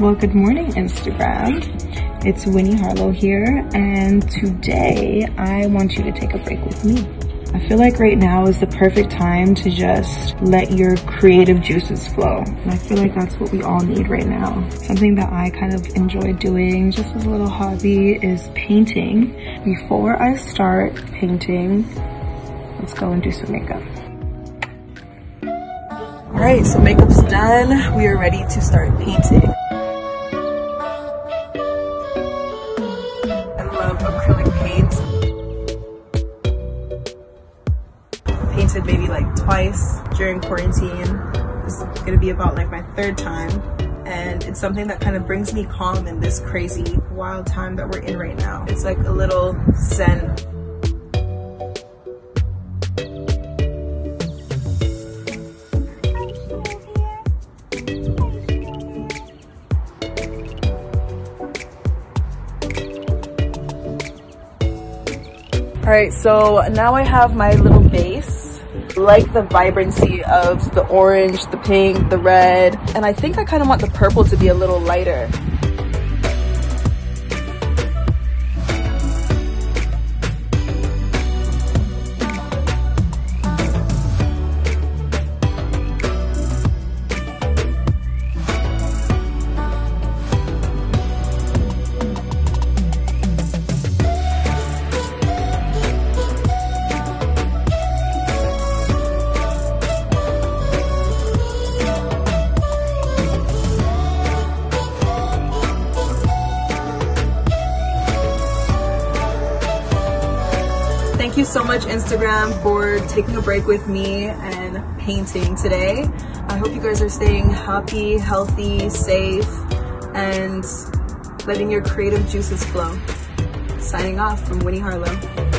Well, good morning, Instagram. It's Winnie Harlow here, and today I want you to take a break with me. I feel like right now is the perfect time to just let your creative juices flow. And I feel like that's what we all need right now. Something that I kind of enjoy doing just as a little hobby is painting. Before I start painting, let's go and do some makeup. All right, so makeup's done. We are ready to start painting. Acrylic paint. Painted maybe like twice during quarantine. This is gonna be about like my third time. And it's something that kind of brings me calm in this crazy, wild time that we're in right now. It's like a little zen All right, so now I have my little base. Like the vibrancy of the orange, the pink, the red, and I think I kind of want the purple to be a little lighter. Thank you so much, Instagram, for taking a break with me and painting today. I hope you guys are staying happy, healthy, safe, and letting your creative juices flow. Signing off from Winnie Harlow.